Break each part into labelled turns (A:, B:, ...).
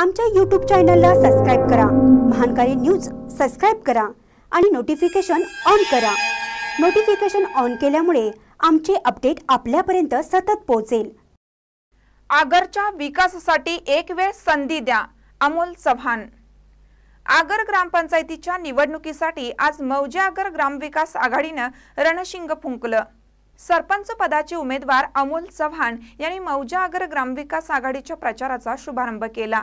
A: आमच्या यूट्यूब चॅनलला सबस्क्राईब करा. महानकारी न्यूज सबस्क्राईब करा आणि नोटिफिकेशन ऑन करा. नोटिफिकेशन ऑन केल्यामुळे आमचे अपडेट आपल्यापर्यंत सतत पोहोचेल.
B: आगरच्या विकासासाठी एक वेळ संधी द्या. अमोल चव्हाण. आगर ग्रामपंचायतीच्या निवडणुकीसाठी आज मौजे आगर ग्रामविकास आघाडीनं रणशिंग फुंकलं. सरपंच पदाचे उमेदवार अमोल चव्हाण यांनी मौजा आगर ग्रामविकास आघाडीच्या प्रचाराचा शुभारंभ केला.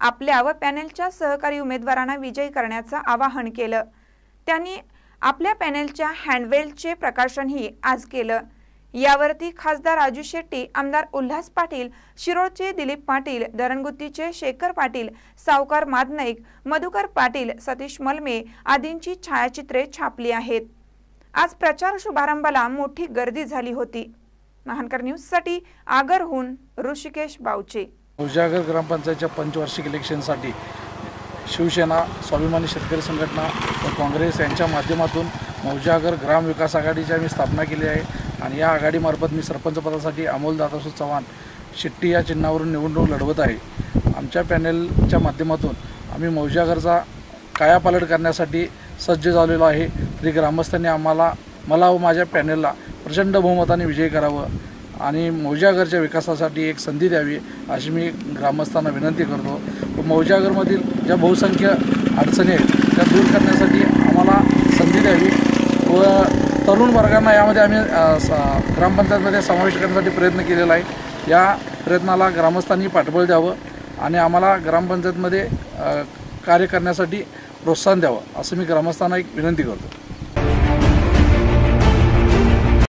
B: आपल्या व पॅनेलच्या सहकारी उमेदवारांना विजयी करण्याचं आवाहन केलं. त्यांनी आपल्या पॅनेलच्या हँडवेलचे प्रकाशनही आज केलं. यावरती खासदार राजू शेट्टी आमदार उल्हास पाटील शिरोळचे दिलीप पाटील दरणगुत्तीचे शेखर पाटील सावकार मादनाईक मधुकर पाटील सतीश मलमे आदींची छायाचित्रे छापली आहेत. आज प्रचार शुभारंभाला मोठी गर्दी झाली होती. महानकर न्यूजसाठी आगरहून ऋषिकेश बावचे.
C: उजागर ग्रामपंचायतच्या पंचवार्षिक इलेक्शनसाठी शिवसेना स्वाभिमानी शेतकरी संघटना व काँग्रेस यांच्या माध्यमातून मौजागर ग्राम विकास आघाडीची आम्ही स्थापना केली आहे. आणि या आघाडीमार्फत मी सरपंचपदासाठी अमोल दादासू चव्हाण शिट्टी या चिन्हावरून निवडणूक लढवत आहे. आमच्या पॅनेलच्या माध्यमातून आम्ही मौजागरचा कायापालट करण्यासाठी सज्ज झालेलो आहे. तरी ग्रामस्थांनी आम्हाला मला व माझ्या पॅनेलला प्रचंड बहुमताने विजयी करावं. आणि मौजागरच्या विकासासाठी एक संधी द्यावी अशी मी ग्रामस्थांना विनंती करतो. मौजागरमधील ज्या बहुसंख्य अडचणी आहेत त्या दूर करण्यासाठी आम्हाला संधी द्यावी व तरुण वर्गांना यामध्ये आम्ही स- ग्रामपंचायतमध्ये समावेश करण्यासाठी प्रयत्न केलेला आहे. या प्रयत्नाला ग्रामस्थांनी पाठबळ द्यावं आणि आम्हाला ग्रामपंचायतमध्ये कार्य करण्यासाठी प्रोत्साहन द्यावं असं मी ग्रामस्थांना एक विनंती करतो.